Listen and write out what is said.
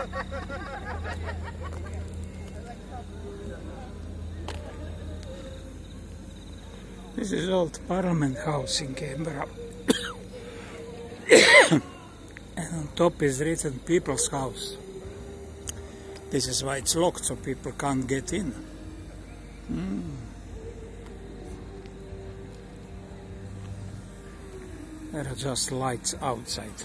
This is old Parliament House in Canberra. and on top is written People's House. This is why it's locked so people can't get in. Mm. There are just lights outside.